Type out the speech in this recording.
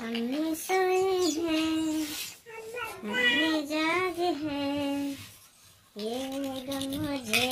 हमने सोए हैं हमने जाग हैं ये गम मुझे